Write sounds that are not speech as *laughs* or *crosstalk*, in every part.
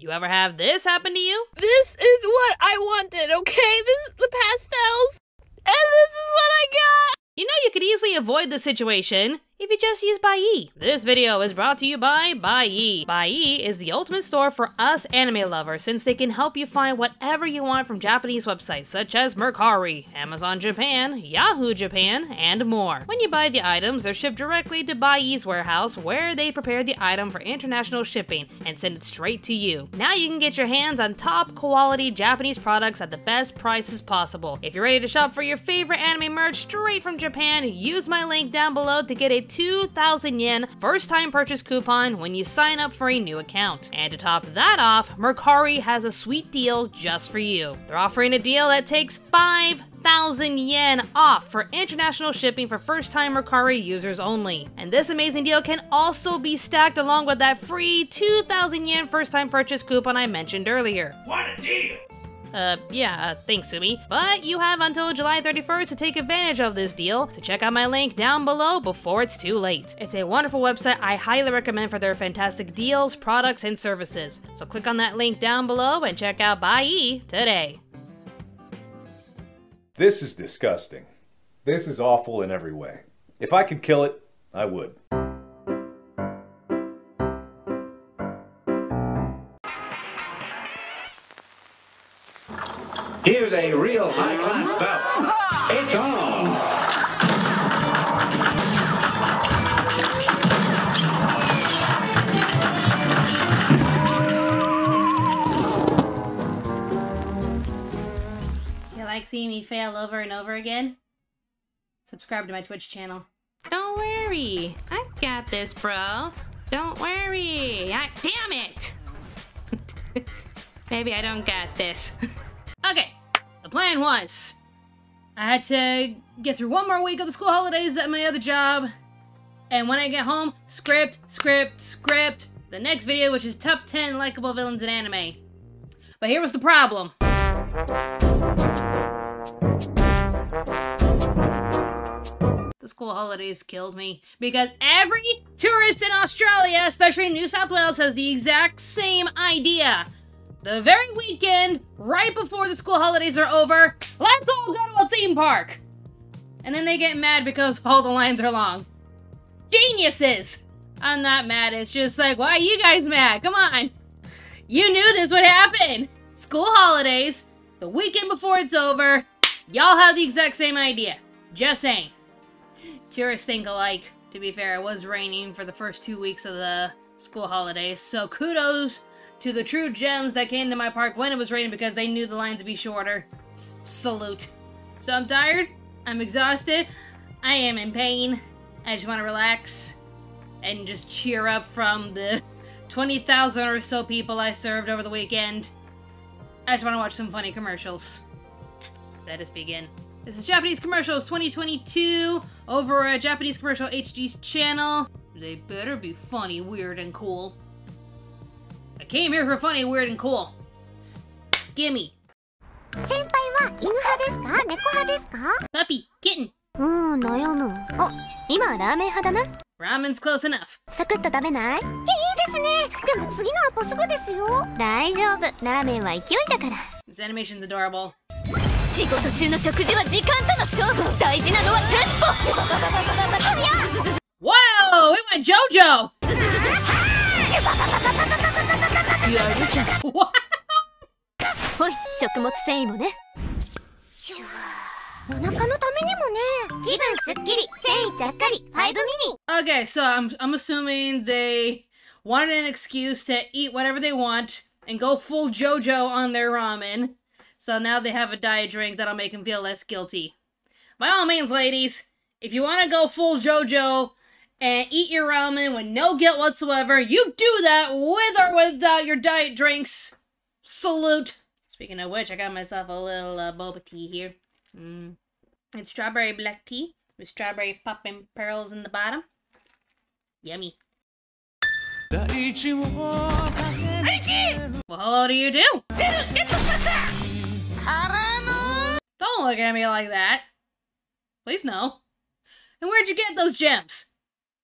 You ever have this happen to you? This is what I wanted, okay? This is the pastels. And this is what I got! You know you could easily avoid the situation if you just use Buyee. This video is brought to you by Buyee. Buyee is the ultimate store for us anime lovers since they can help you find whatever you want from Japanese websites such as Mercari, Amazon Japan, Yahoo Japan, and more. When you buy the items, they're shipped directly to Buyee's warehouse where they prepare the item for international shipping and send it straight to you. Now you can get your hands on top quality Japanese products at the best prices possible. If you're ready to shop for your favorite anime merch straight from Japan, use my link down below to get a 2,000 yen first time purchase coupon when you sign up for a new account. And to top that off, Mercari has a sweet deal just for you. They're offering a deal that takes 5,000 yen off for international shipping for first time Mercari users only. And this amazing deal can also be stacked along with that free 2,000 yen first time purchase coupon I mentioned earlier. What a deal! Uh, yeah, uh, thanks, Sumi. But you have until July 31st to take advantage of this deal, so check out my link down below before it's too late. It's a wonderful website I highly recommend for their fantastic deals, products, and services. So click on that link down below and check out Buyee today. This is disgusting. This is awful in every way. If I could kill it, I would. A real high-class bout. It's on! You like seeing me fail over and over again? Subscribe to my Twitch channel. Don't worry, I got this, bro. Don't worry. I damn it. *laughs* Maybe I don't got this. *laughs* okay, the plan was I had to get through one more week of the school holidays at my other job, and when I get home, script, script, script. The next video, which is top 10 likable villains in anime. But here was the problem. The school holidays killed me because every tourist in Australia, especially in New South Wales, has the exact same idea. The very weekend, right before the school holidays are over, let's all go to a theme park. And then they get mad because all the lines are long. Geniuses! I'm not mad, it's just like, why are you guys mad? Come on! You knew this would happen! School holidays, the weekend before it's over, y'all have the exact same idea. Just saying. Tourists think alike. To be fair, it was raining for the first two weeks of the school holidays, so kudos to the true gems that came to my park when it was raining because they knew the lines would be shorter. Salute. So I'm tired, I'm exhausted, I am in pain. I just want to relax and just cheer up from the *laughs* 20,000 or so people I served over the weekend. I just want to watch some funny commercials. Let us begin. This is Japanese Commercials 2022 over at Japanese Commercial HG's channel. They better be funny, weird, and cool. I came here for funny, weird, and cool. Gimme. 先輩は犬派ですか猫派ですか Puppy, kitten. うーん悩むお今はラーメン派だな Ramen's close enough. サクッと食べないいいですねでも次のアポすぐですよ大丈夫ラーメンは勢いだから This animation's adorable. 仕事中の食事は時間との勝負大事なのはテンポ早っ Whoa! It went JoJo! *laughs* やるじゃん。What? ほい食物繊維もねお腹のためにもね気分すっきり繊維ちゃっかり5ミニ Okay, so I'm I'm assuming they wanted an excuse to eat whatever they want and go full JoJo on their ramen. So now they have a diet drink that'll make them feel less guilty. By all means, ladies, if you want to go full JoJo and eat your ramen with no guilt whatsoever, you do that with or without your diet drinks. Salute. Speaking of which, I got myself a little uh, boba tea here. Mm. It's strawberry black tea with strawberry popping pearls in the bottom. Yummy. Well, hello do you do. Don't look at me like that. Please no. And where'd you get those gems?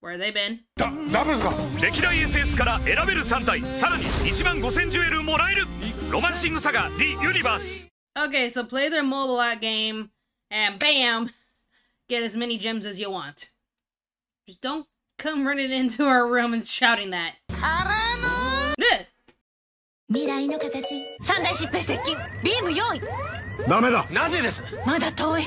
Where they been? ダダブルか歴代 SS から選べる3体さらに1万5000ジュエルもらえるロマンシングサガ The Universe Okay, so play their mobile app game, and bam, get as many gems as you want. Just don't come running into our room and shouting that. Bleh. 未来の形三大疾病接近ビーム用意ダメだなぜですまだ遠い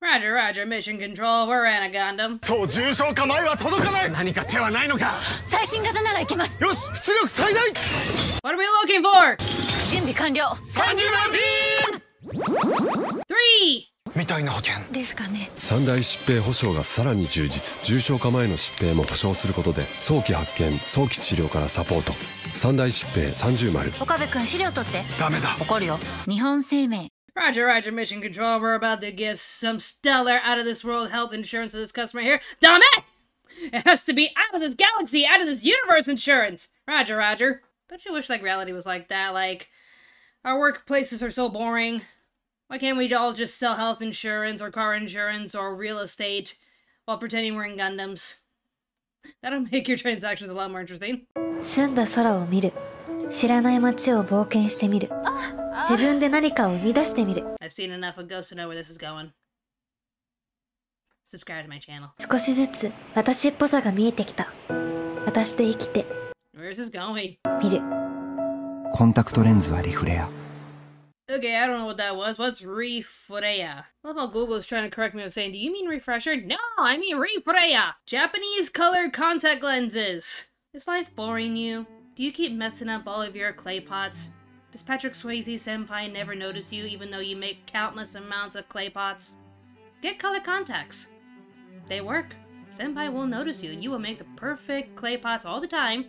Roger, Roger, mission control, we're in a Gundam. そう重症化前は届かない。何か手はないのか。最新型ならいけます。よし出力最大。What are we looking for? 準備完了。30万ビ Three! みたいな保険。ですかね。三大疾病保障がさらに充実。重症化前の疾病も保障することで早期発見早期治療からサポート。三大疾病30丸。岡部君資料取って。ダメだ。怒るよ。日本生命 Roger, Roger, mission control, we're about to give some stellar out of this world health insurance to this customer here. Damn it! It has to be out of this galaxy, out of this universe insurance! Roger, Roger. Don't you wish like reality was like that? Like, our workplaces are so boring. Why can't we all just sell health insurance or car insurance or real estate while pretending we're in Gundams? That'll *laughs* make your transactions a lot more interesting. 澄んだ空を見る知らない街を冒険してみる 自分で何かを生み出してみる I've seen enough of Ghost to know where this is going. 少しずつ私っぽさが見えてきた私で生きて?みるコンタクトレンズはリフレア Okay, I don't know what that was. What's refreya? I love how Google is trying to correct me with saying, do you mean refresher? No, I mean refreya! Japanese colored contact lenses! Is life boring you? Do you keep messing up all of your clay pots? Does Patrick Swayze senpai never notice you even though you make countless amounts of clay pots? Get color contacts. They work. Senpai will notice you and you will make the perfect clay pots all the time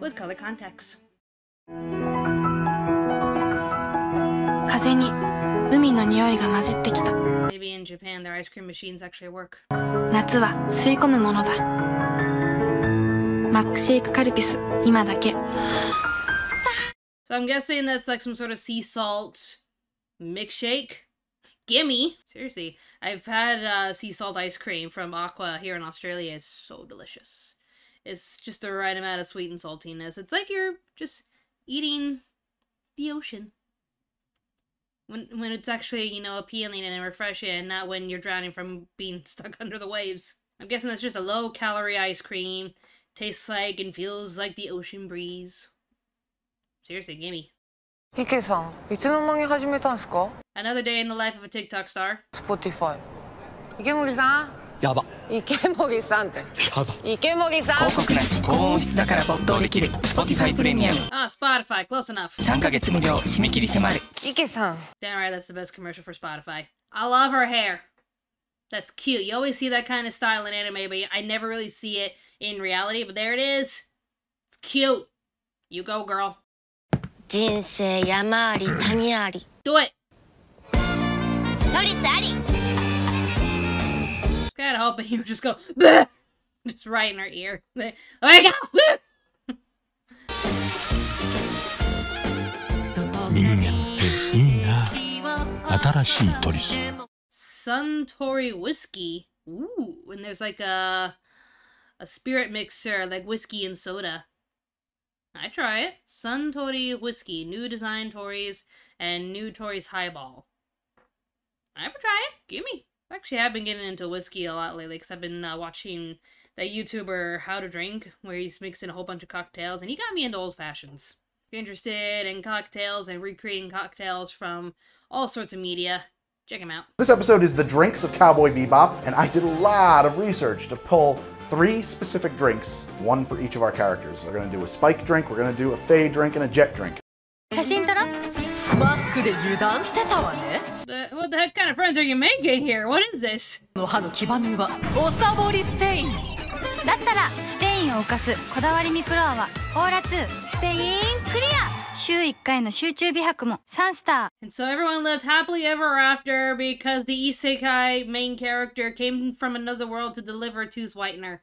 with color contacts. 風に海の匂いが混じってきた Maybe in Japan their ice cream machines actually work. 夏は吸い込むものだマックシェイクカルピス今だけ so I'm guessing that's like some sort of sea salt milkshake. Gimme! Seriously, I've had uh, sea salt ice cream from Aqua here in Australia. It's so delicious. It's just the right amount of sweet and saltiness. It's like you're just eating the ocean. When when it's actually, you know, appealing and refreshing, and not when you're drowning from being *laughs* stuck under the waves. I'm guessing that's just a low calorie ice cream. Tastes like and feels like the ocean breeze. Seriously, gimme. ヒケさんいつの間に始めたんすか Another day in the life of a TikTok star. Spotify 池森さんやば池森さんってやば池森さん広告なし高音質だから没頭できる Spotify プレミアム Ah, Spotify, close enough. 3ヶ月無料締め切り迫る池さん Damn right, that's the best commercial for Spotify. I love her hair. That's cute. You always see that kind of style in anime, but I never really see it in reality. But there it is. It's cute. You go, girl. 人生山あり谷あり Do it! トリスあり God, I hope you just go Just right in her ear. There we go! Suntory whiskey. Ooh, and there's like a a spirit mixer, like whiskey and soda. I try it. Suntory whiskey, new design Torys, and new Torys highball. I ever try it? Gimme. Actually, I've been getting into whiskey a lot lately because I've been uh, watching that YouTuber How to Drink, where he's mixing a whole bunch of cocktails, and he got me into old fashions. If you're interested in cocktails and recreating cocktails from all sorts of media, check him out. This episode is the drinks of Cowboy Bebop, and I did a lot of research to pull three specific drinks, one for each of our characters. We're gonna do a spike drink, we're gonna do a Faye drink, and a jet drink. What the heck kind of friends are you making here? What is this? だったらステインを犯すこだわりミクロアはオーラ2ステインクリア週1回の集中美白も3スタ And so everyone lived happily ever after because the isekai main character came from another world to deliver tooth whitener.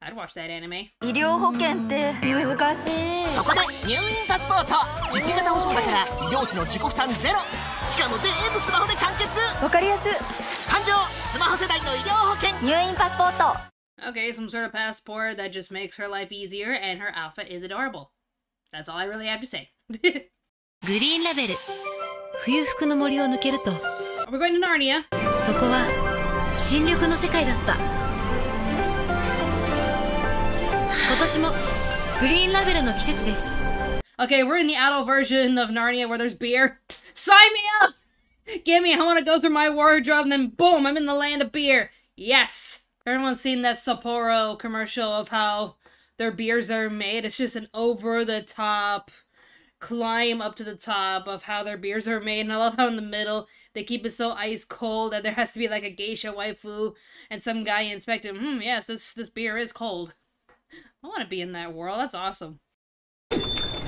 I'd watch that anime. ー医療保険って難しいそこで入院パスポート実費型保証だから医療費の自己負担ゼロしかも全部スマホで完結わかりやす誕生スマホ世代の医療保険入院パスポート Okay, some sort of passport that just makes her life easier, and her outfit is adorable. That's all I really have to say. *laughs* グリーンラベル冬服の森を抜けると We're going to Narnia. そこは新緑の世界だった今年もグリーンラベルの季節です Okay, we're in the adult version of Narnia where there's beer. Sign me up! Give me, I want to go through my wardrobe and then boom, I'm in the land of beer. Yes! Everyone's seen that Sapporo commercial of how their beers are made. It's just an over the top climb up to the top of how their beers are made. And I love how in the middle they keep it so ice cold that there has to be like a geisha waifu and some guy inspecting, hmm, yes, this, this beer is cold. I want to be in that world. That's awesome.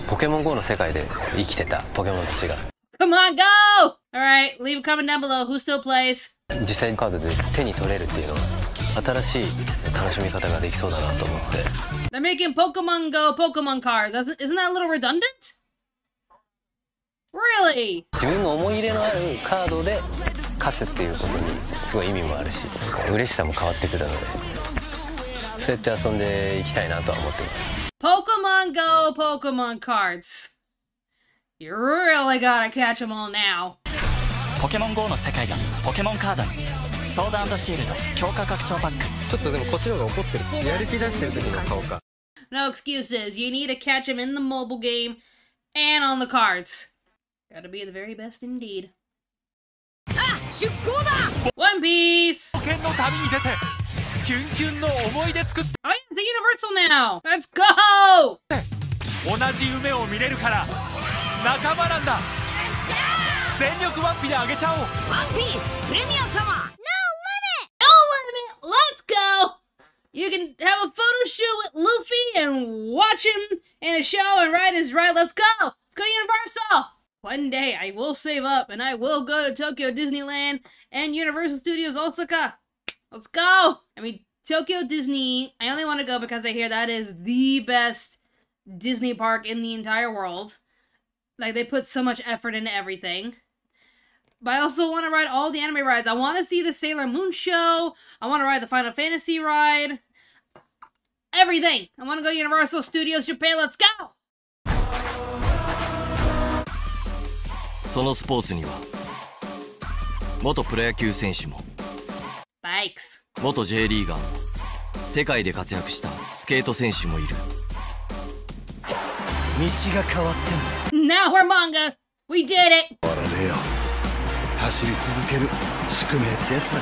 ポケモン GO の世界で生きてたポケモンたちが Come on, go! Alright, leave a comment down below. Who still plays? 実際にカードで手に取れるっていうのは新しい 楽しみ方ができそうだなと思って They're making Pokemon Go Pokemon cards. Isn't that a little redundant? Really? 自分の思い入れのあるカードで勝つっていうことにすごい意味もあるし嬉しさも変わってくるのでそうやって遊んでいきたいなとは思ってます Pokemon Go Pokemon cards. You really gotta catch them all now. ポケモン GO の世界がポケモンカードにソードシールド強化拡張パックちょっとでもこっちの方が怒ってるやる気出してる時の顔か No excuses. You need to catch them in the mobile game and on the cards. Gotta be the very best indeed. さあ出航だ One Piece! 保険の旅に出てキュンキュンの思い出作って Oh yeah, it's Universal now! Let's go! 同じ夢を見れるから仲間なんだ全力ワンピであげちゃおうワンピースプレミアム様 Let's go! You can have a photo shoot with Luffy and watch him in a show and ride his ride. Let's go! Let's go to Universal! One day I will save up and I will go to Tokyo Disneyland and Universal Studios Osaka. Let's go! I mean, Tokyo Disney, I only want to go because I hear that is the best Disney park in the entire world. Like, they put so much effort into everything. But I also want to ride all the anime rides. I want to see the Sailor Moon show. I want to ride the Final Fantasy ride. Everything. I want to go to Universal Studios Japan. Let's go! そのスポーツには元プロ野球選手も Bikes. 元 J リーガーも世界で活躍したスケート選手もいる道が変わって Now we're manga. We did it. も終わらねえよ 走り続ける宿命ってやつだ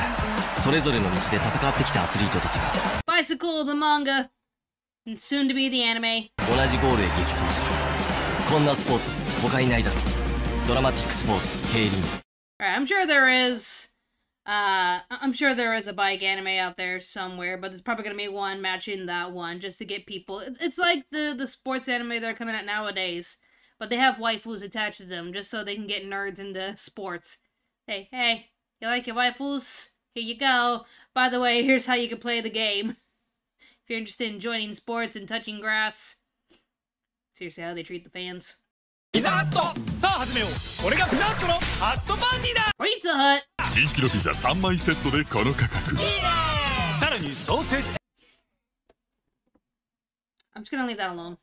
それぞれの道で戦ってきたアスリートたちが Bicycle, the manga. And soon to be the anime. 同じゴールへ激走するこんなスポーツ他にないだろドラマティックスポーツ競輪 Alright, I'm sure there is. Uh, I- I'm sure there is a bike anime out there somewhere, but there's probably gonna be one matching that one just to get people. It's, it's like the the sports anime that are coming out nowadays, but they have waifus attached to them just so they can get nerds into sports. Hey, hey, you like your waifus? Here you go. By the way, here's how you can play the game. If you're interested in joining sports and touching grass. Seriously, how they treat the fans. ピザハットさあ始めよう俺がピザハットのハットパーティーだ Pizza Hut 人気のピザ3枚セットでこの価格さらにソーセージ I'm just gonna leave that alone.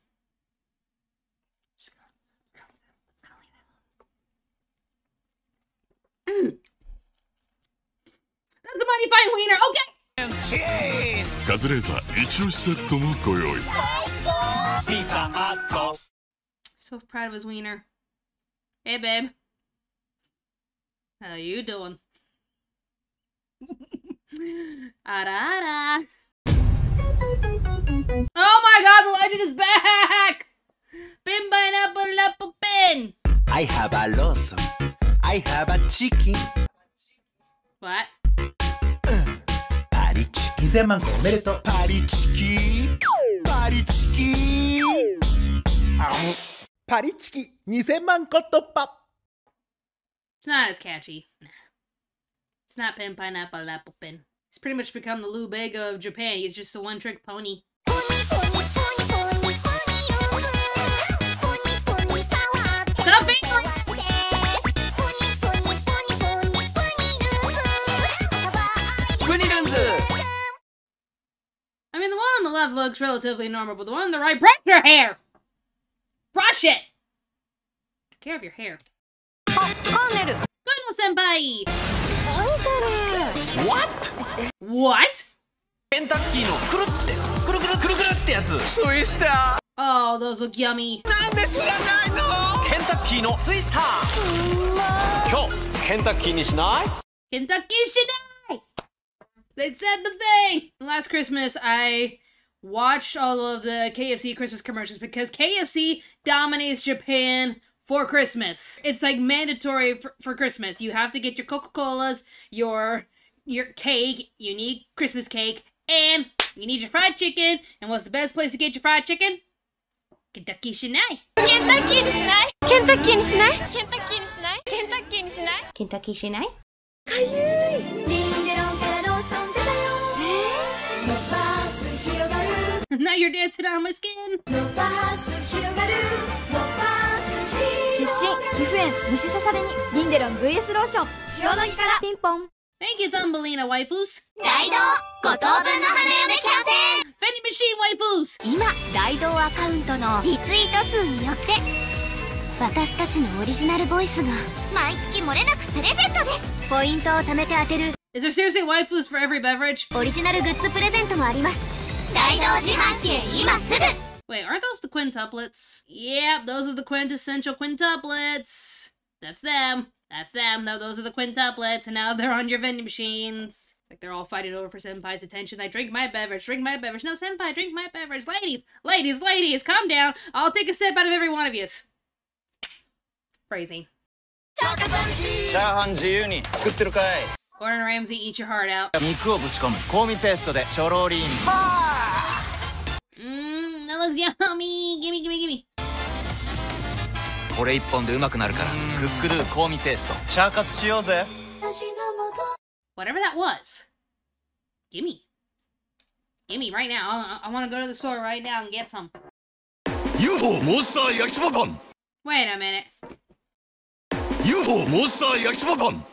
Mm. That's the mighty fine wiener. Okay. カズレーザー一押しセットもご用意ピザハット So proud of his wiener. Hey, babe. How you doing? *laughs* ara ara. Oh my god, the legend is back! Pin pineapple apple pin! I have a loso. I have a chicken. What? Uh, 파리 치킨 새만 고메를 또 파리 치킨 파리 치킨 아우 파리 치킨 2세만 It's not as catchy. It's not pen, pineapple, apple pen. It's pretty much become the Lou Bega of Japan. He's just a one-trick pony. left looks relatively normal, but the one on the right, brush your hair! Brush it! Take care of your hair. コーネル Kono senpai! 何それ What? What? ケンタッキーのくるってくるくるくるくるってやつツイスタ Oh, those look yummy. ーなんで知らないのケンタッキーのツイスター今日ケンタッキーにしない Kentucky Shinai! They said the thing! Last Christmas, I watched all of the KFC Christmas commercials because KFC dominates Japan for Christmas. It's like mandatory for, for Christmas. You have to get your Coca-Colas, your your cake, you need Christmas cake, and you need your fried chicken. And what's the best place to get your fried chicken? Kentucky Shinai. ケンタッキーにしないケンタッキーにしないケンタッキーにしないケンタッキーにしない Kentucky Shinai? かゆいリンデ now you're dancing on my skin. 伸ばす広がる伸ばす出身岐阜園虫刺されにリンデロン VS ローション塩の木からピンポン Thank you, Thumbelina waifus. ライド5等分の花嫁キャンペーン Vending machine waifus. 今ライドアカウントのリツイート数によって私たちのオリジナルボイスが毎月漏れなくプレゼントですポイントを貯めて当てる Is there seriously waifus for every beverage? オリジナルグッズプレゼントもあります ライド自販機へ今すぐ Wait, aren't those the quintuplets? Yep, those are the quintessential quintuplets. That's them. That's them. No, those are the quintuplets, and now they're on your vending machines. Like they're all fighting over for Senpai's attention. I drink my beverage, drink my beverage. No, Senpai, drink my beverage. Ladies, ladies, ladies, calm down. I'll take a sip out of every one of yous. Phrasing. チャーハン自由に作ってるかい Gordon Ramsay, eat your heart out. 肉をぶち込む香味ペーストでちょろりん Mmm, that looks yummy. Gimme, gimme, gimme. これ一本でうまくなるからクックドゥ香味ペーストチャーカツしようぜ Whatever that was. Gimme. Gimme right now. I, I want to go to the store right now and get some. UFO モンスター焼きそばパン Wait a minute. UFO モンスター焼きそばパン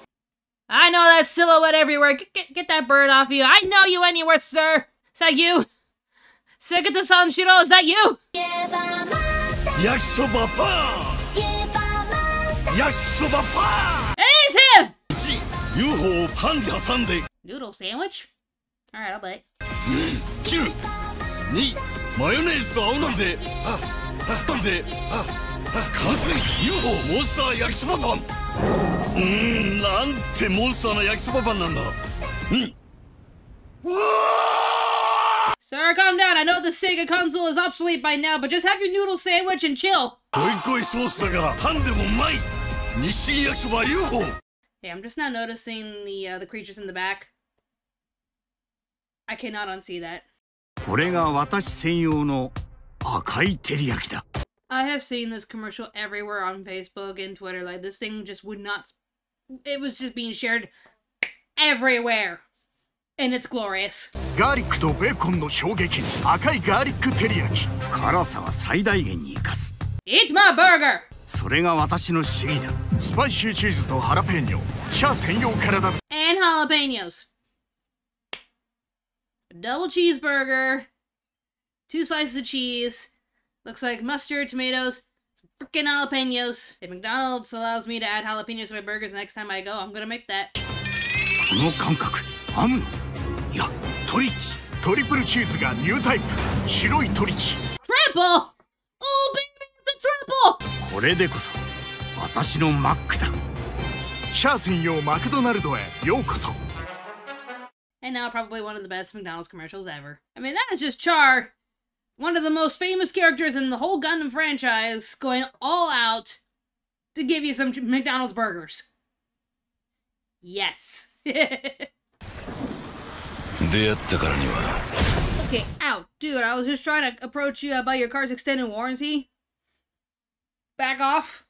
I know that silhouette everywhere. Get, get, get that bird off you. I know you anywhere, sir. Is that you? Sekata Sanshiro, is that you? 焼きそばパン焼きそばパ It is him! ン UFO をパンに挟んで Noodle sandwich? 2マヨネーズと青のりでああのりでああ完成 UFO モンスター焼きそばパンうーんなんてモンスターな焼きそばパンなんだうんうわ Sir, calm down. I know the Sega console is obsolete by now, but just have your noodle sandwich and chill. ー濃い濃いソースだからパンでもうまい日清焼きそば UFO Hey, I'm just now noticing the uh, the creatures in the back. I cannot unsee that. これが私専用の赤い照り焼きだ I have seen this commercial everywhere on Facebook and Twitter. Like this thing just would not. It was just being shared everywhere, and it's glorious. ガーリックとベーコンの衝撃赤いガーリック照り焼き辛さは最大限に生かす Eat my burger. それが私の主義だスパイシーチーズとハラペーニョシャア専用辛だ and jalapenos. Double cheeseburger, two slices of cheese. Looks like mustard, tomatoes, some freaking jalapenos. If McDonald's allows me to add jalapenos to my burgers next time I go, I'm gonna make that. この感覚アムノいや トリッチトリプルチーズがニュータイプ白いトリチ Triple! Oh, baby, it's a triple! これでこそ私のマックだシャア専用マクドナルドへようこそ And now probably one of the best McDonald's commercials ever. I mean, that is just Char, one of the most famous characters in the whole Gundam franchise, going all out to give you some McDonald's burgers. Yes. *laughs* 出会ったからには okay, ow, dude, I was just trying to approach you about your car's extended warranty. Back off.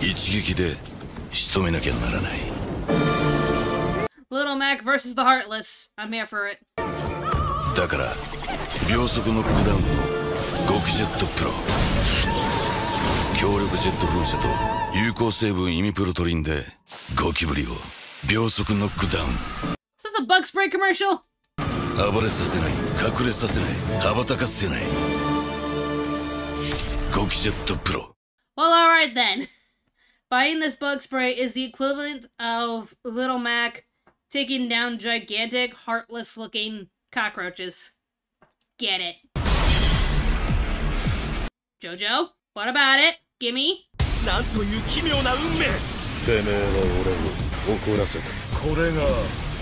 一撃で仕留めなきゃならない Little Mac versus the Heartless. I'm here for it. だから秒速ノックダウンの極ジェットプロ強力ジェット噴射と有効成分イミプロトリンでゴキブリを秒速ノックダウン this a bug spray commercial? 暴れさせない 隠れさせない羽ばたかせないゴキジェットプロ Well, alright then. *laughs* Buying this bug spray is the equivalent of Little Mac taking down gigantic, heartless looking cockroaches. Get it. Jojo, what about it? Gimme? なんという奇妙な運命てめえは俺を怒らせたこれが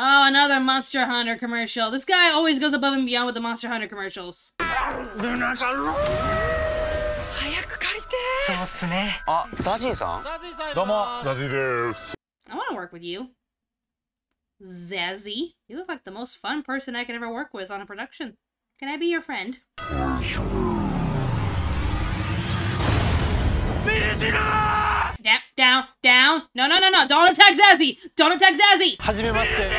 Oh, another Monster Hunter commercial. This guy always goes above and beyond with the Monster Hunter commercials. I want to work with you. Zazzy. You look like the most fun person I could ever work with on a production. Can I be your friend? Medicina! down, down. No, no, no, no. Don't attack Zazzy. Don't attack Zazzy. はじめましてよ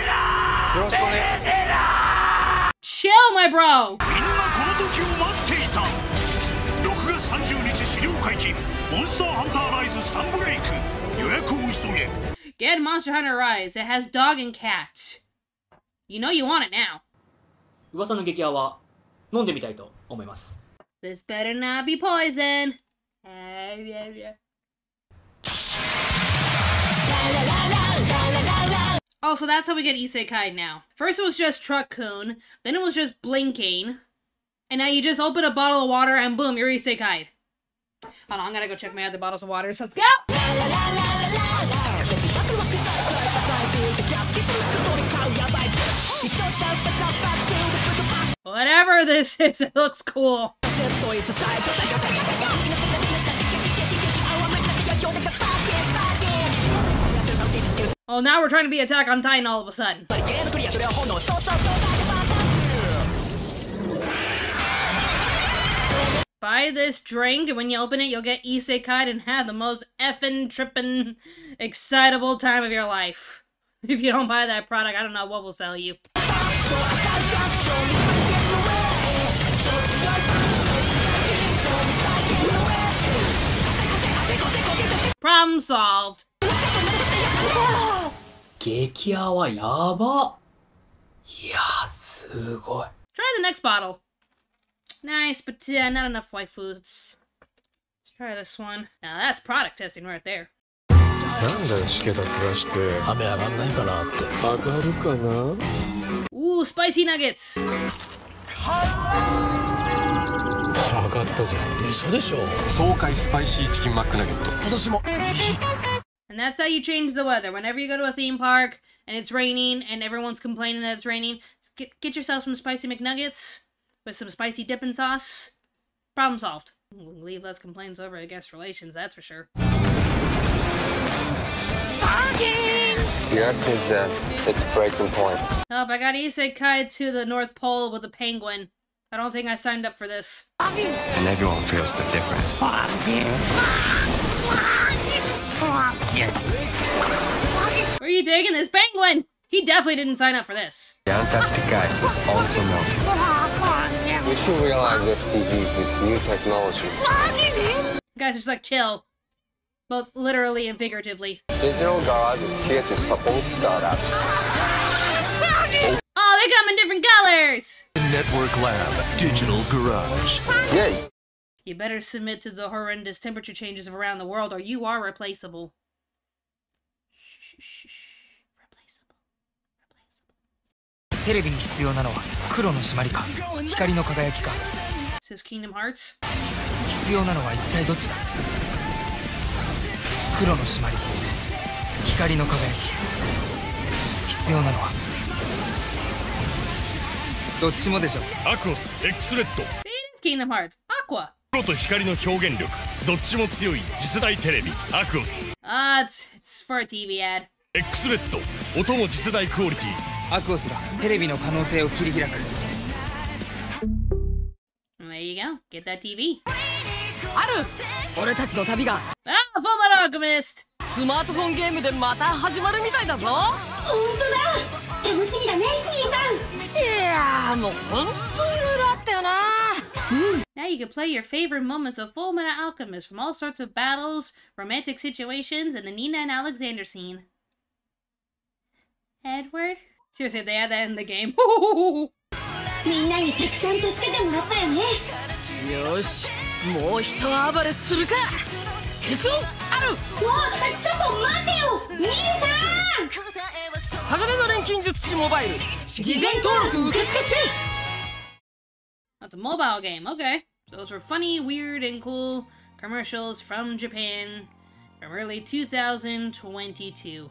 ろしくお願い Chill, my bro. みんなこの時を待っていた6月30日資料解禁モンスターハンターライズ3ブレイク予約を急げ Get Monster Hunter Rise. It has dog and cat. You know you want it now. 噂の激泡は飲んでみたいと思います This better not be poison. Oh, so that's how we get Isekai now. First it was just Truck-kun, then it was just Blinking, and now you just open a bottle of water and boom, you're Isekai. Hold on, I'm gonna go check my other bottles of water, so let's go! Whatever this is, *laughs* it looks cool. Oh, now we're trying to be Attack on Titan all of a sudden. Buy this drink, and when you open it, you'll get isekai and have the most effing, trippin', excitable time of your life. *laughs* If you don't buy that product, I don't know what will sell you. Problem solved. 激泡やばいやーすごい Try the next bottle. Nice, but uh, not enough waifus. Let's try this one. Now that's product testing right there. なんだよしけた面して雨上がんないかなって上がるかな Ooh, spicy nuggets. 上がったじゃん嘘でしょ爽快スパイシーチキンマックナゲット今年も And that's how you change the weather. Whenever you go to a theme park and it's raining and everyone's complaining that it's raining, get, get yourself some spicy McNuggets with some spicy dipping sauce. Problem solved. Leave less complaints over at guest relations, that's for sure. Yes, is uh, it's breaking point. Oh, I got Isekai to the North Pole with a penguin. I don't think I signed up for this. And everyone feels the difference. Where are you taking this penguin? He definitely didn't sign up for this. The Antarctic ice is also melting. We should realize SDGs with new technology. Guys, just like chill. Both literally and figuratively. Digital Garage is here to support startups. Oh, they come in different colors! Network Lab Digital Garage. Yeah. You better submit to the horrendous temperature changes of around the world or you are replaceable. テレビに必要なのは黒の締まりか光の輝きか This is Kingdom Hearts. 必要なのは一体どっちだ黒の締まり光の輝き必要なのはどっちもでしょアクオス X レッド It is Kingdom Hearts. Aqua. 黒と光の表現力。どっちも強い次世代テレビ。アクオス。Ah, it's, it's for a TV ad. X レッド音も次世代クオリティ。アクオスがテレビの可能性を切り開く。There you go. Get that TV. ある。俺たちの旅が。Ah, Fullmetal Alchemist! スマートフォンゲームでまた始まるみたいだぞ。本当だ。楽しみだね兄さん。いやーもうほんといろいろあったよな Now you can play your favorite moments of Full Metal Alchemist from all sorts of battles, romantic situations, and the Nina and Alexander scene. Edward? Seriously, if they had that in the game. *laughs* みんなにたくさん助けてもらったよねよしもう一暴れするか決勝あるわちょっと待てよ兄さん鋼の錬金術師モバイル事前登録受付中 that's a mobile game, okay. So those were funny, weird, and cool commercials from Japan from early 2022.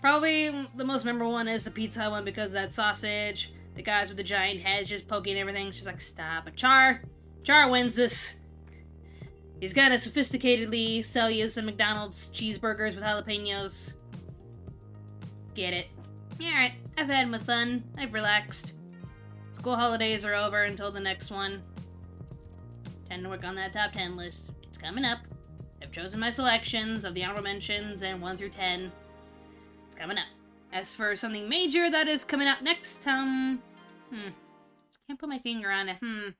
Probably the most memorable one is the Pizza Hut one because that sausage. The guys with the giant heads just poking everything. She's like, stop. But Char, Char wins this. He's gonna sophisticatedly sell you some McDonald's cheeseburgers with jalapenos. Get it. Alright, I've had my fun. I've relaxed. School holidays are over until the next one. Time to work on that top 10 list. It's coming up. I've chosen my selections of the honorable mentions and 1 through 10. It's coming up. As for something major that is coming out next, um, hmm, can't put my finger on it. Hmm.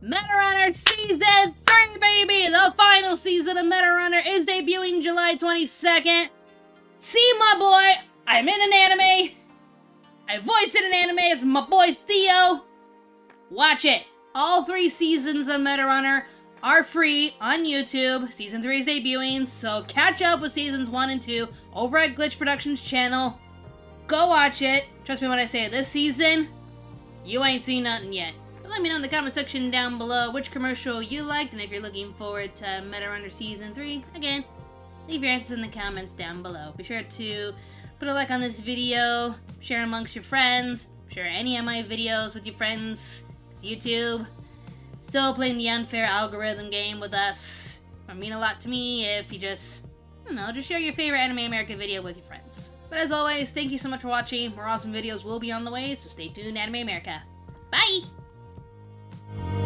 Meta Runner Season 3, baby! The final season of Meta Runner is debuting July 22nd. See my boy! I'm in an anime. I voiced in an anime as my boy Theo. Watch it. All three seasons of Meta Runner are free on YouTube. Season 3 is debuting, so catch up with seasons 1 and 2 over at Glitch Productions channel. Go watch it. Trust me when I say this season, you ain't seen nothing yet. Let me know in the comment section down below which commercial you liked and if you're looking forward to Meta Runner Season 3. Again, leave your answers in the comments down below. Be sure to put a like on this video, share amongst your friends, share any of my videos with your friends, YouTube still playing the unfair algorithm game with us. It would mean a lot to me if you just, I don't know, just share your favorite Anime America video with your friends. But as always, thank you so much for watching. More awesome videos will be on the way, so stay tuned, Anime America. Bye! Thank you.